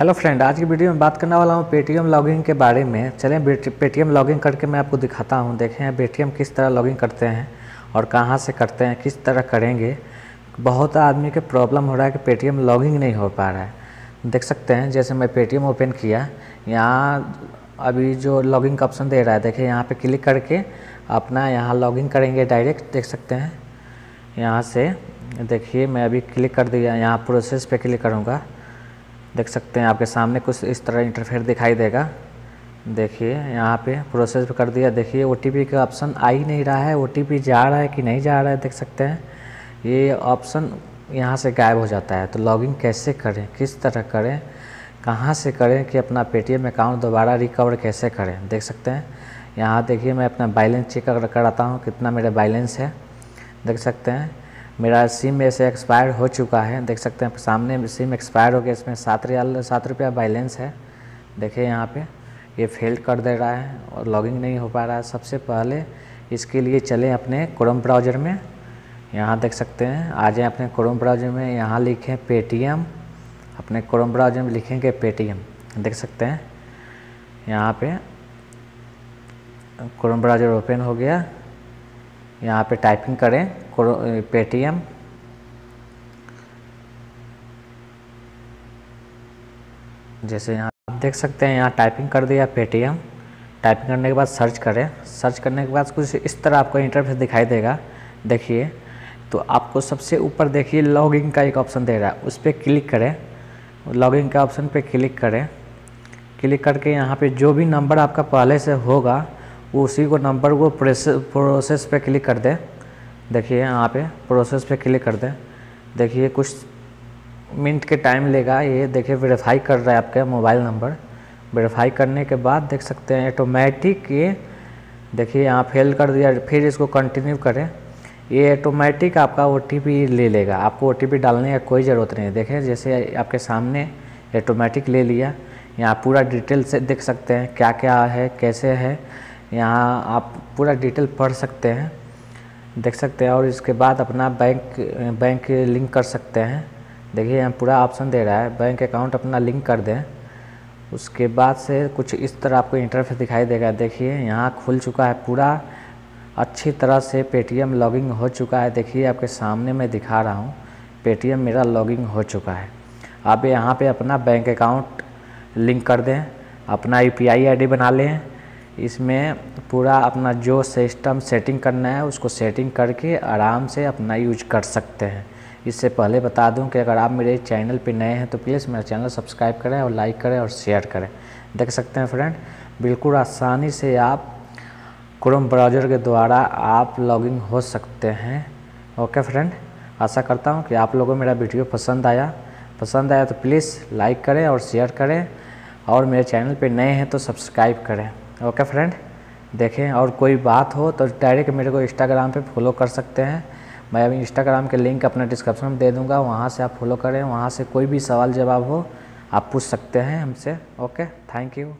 Hello friend आज की video में बात करने वाला हूँ पेटीएम लॉगिंग के बारे में। चलें पेटीएम लॉगिंग करके मैं आपको दिखाता हूँ। देखें पेटीएम किस तरह लॉगिंग करते हैं और कहाँ से करते हैं, किस तरह करेंगे। बहुत आदमी के प्रॉब्लम हो रहा है कि पेटीएम लॉगिंग नहीं हो पा रहा है। देख सकते हैं, जैसे मैं पेटीएम ओपन किया, यहाँ अभी जो लॉगिंग का ऑप्शन दे रहा है देखिए यहाँ पर क्लिक करके अपना यहाँ लॉगिंग करेंगे डायरेक्ट देख सकते हैं, यहाँ से, देखिए, मैं अभी क्लिक कर दिया, यहाँ प्रोसेस पे क्लिक करूँगा। देख सकते हैं आपके सामने कुछ इस तरह इंटरफेयर दिखाई देगा। देखिए, यहाँ पे प्रोसेस कर दिया। देखिए ओटीपी का ऑप्शन आ ही नहीं रहा है। ओटीपी जा रहा है कि नहीं जा रहा है, देख सकते हैं। ये ऑप्शन यहाँ से गायब हो जाता है। तो लॉगिन कैसे करें? किस तरह करें? कहाँ से करें कि अपना पेटीएम अकाउंट दोबारा रिकवर कैसे करें? देख सकते हैं। यहाँ देखिए, मैं अपना बैलेंस चेक कराता हूँ, कितना मेरा बैलेंस है। देख सकते हैं। मेरा सिम में से एक्सपायर हो चुका है। देख सकते हैं, सामने सिम एक्सपायर हो गया। इसमें सात रियाल, सात रुपया बैलेंस है। देखिए यहाँ पे, ये फेल्ड कर दे रहा है और लॉगिंग नहीं हो पा रहा है। सबसे पहले इसके लिए चलें अपने क्रोम ब्राउज़र में। यहाँ देख सकते हैं, आ जाएँ अपने क्रोम ब्राउज़र में। यहाँ लिखें पेटीएम अपने क्रोम ब्राउज़र में लिखेंगे पेटीएम देख सकते हैं, यहाँ पे क्रोम ब्राउज़र ओपन हो गया। यहाँ पे टाइपिंग करें। पेटीएम। जैसे यहाँ आप देख सकते हैं, यहाँ टाइपिंग कर दिया पेटीएम। टाइपिंग करने के बाद सर्च करें। सर्च करने के बाद कुछ इस तरह आपको इंटरफेस दिखाई देगा। देखिए तो आपको सबसे ऊपर देखिए लॉगिंग का एक ऑप्शन दे रहा है। उस पर क्लिक करें। लॉगिंग का ऑप्शन पे क्लिक करें। क्लिक करके यहाँ पे जो भी नंबर आपका पहले से होगा, उसी को नंबर को प्रोसेस पे क्लिक कर दें। देखिए, यहाँ पे प्रोसेस पे क्लिक कर दें देखिए, कुछ मिनट के टाइम लेगा ये। देखिए वेरीफाई कर रहा है आपका मोबाइल नंबर वेरीफाई करने के बाद देख सकते हैं ऑटोमेटिक ये। देखिए, यहाँ फेल कर दिया, फिर इसको कंटिन्यू करें। ये ऑटोमेटिक आपका ओ ले लेगा। आपको ओ डालने का कोई ज़रूरत नहीं है। देखें जैसे आपके सामने ऑटोमेटिक ले लिया। यहाँ पूरा डिटेल से देख सकते हैं क्या क्या है, कैसे है। यहाँ आप पूरा डिटेल पढ़ सकते हैं। देख सकते हैं और इसके बाद अपना बैंक बैंक लिंक कर सकते हैं। देखिए, यहाँ पूरा ऑप्शन दे रहा है। बैंक अकाउंट अपना लिंक कर दें। उसके बाद से कुछ इस तरह आपको इंटरफेस दिखाई देगा। देखिए, यहाँ खुल चुका है पूरा। अच्छी तरह से पेटीएम लॉगिंग हो चुका है। देखिए, आपके सामने मैं दिखा रहा हूँ। पेटीएम मेरा लॉगिंग हो चुका है। आप यहाँ पे अपना बैंक अकाउंट लिंक कर दें। अपना यू पी आई बना लें। इसमें पूरा अपना जो सिस्टम सेटिंग करना है, उसको सेटिंग करके आराम से अपना यूज़ कर सकते हैं। इससे पहले बता दूँ कि अगर आप मेरे चैनल पे नए हैं तो प्लीज़ मेरा चैनल सब्सक्राइब करें और लाइक करें और शेयर करें। देख सकते हैं फ्रेंड बिल्कुल आसानी से आप क्रोम ब्राउज़र के द्वारा आप लॉगिन हो सकते हैं। ओके फ्रेंड आशा करता हूँ कि आप लोगों को मेरा वीडियो पसंद आया। पसंद आया तो प्लीज़ लाइक करें और शेयर करें। और मेरे चैनल पे नए हैं तो सब्सक्राइब करें। ओके फ्रेंड देखें, और कोई बात हो तो डायरेक्ट मेरे को इंस्टाग्राम पे फॉलो कर सकते हैं। मैं अभी इंस्टाग्राम के लिंक अपना डिस्क्रिप्शन में दे दूँगा, वहाँ से आप फॉलो करें। वहाँ से कोई भी सवाल जवाब हो, आप पूछ सकते हैं हमसे। Okay thank you